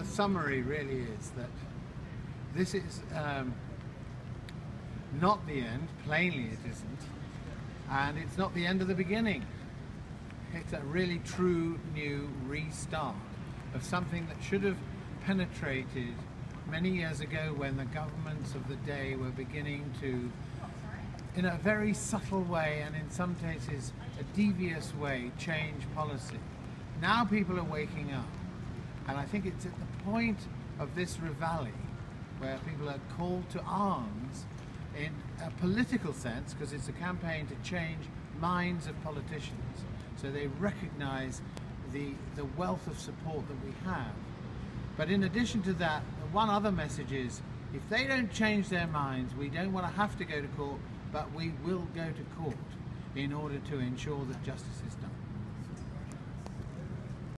the summary really is that this is um, not the end, plainly it isn't, and it's not the end of the beginning. It's a really true new restart of something that should have penetrated many years ago when the governments of the day were beginning to, in a very subtle way and in some cases a devious way, change policy. Now people are waking up, and I think it's at the point of this Reveille where people are called to arms in a political sense, because it's a campaign to change minds of politicians, so they recognize the, the wealth of support that we have. But in addition to that, one other message is if they don't change their minds, we don't want to have to go to court, but we will go to court in order to ensure that justice is done.